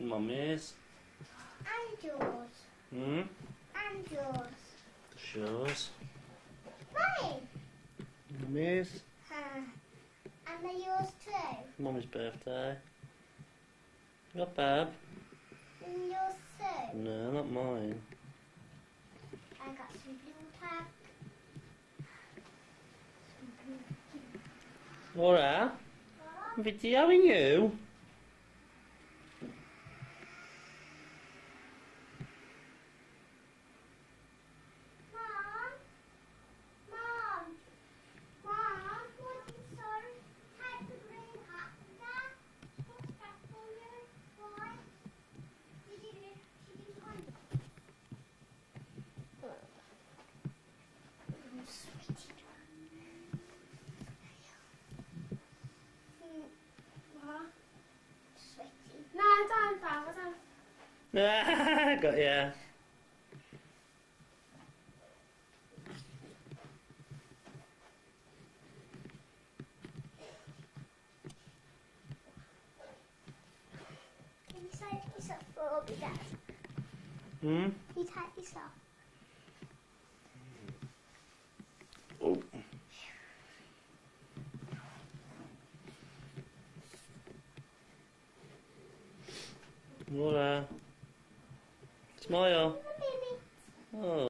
Mummy's. And yours. Hmm? And yours. Shows. Mine. Mummy's. Huh. And they're yours too. Mummy's birthday. Got Bab? And yours too. No, not mine. I got some blue tag. Laura? I'm videoing you. me, Dad? Hmm? Can you this off? Oh. Laura. Smile. Oh.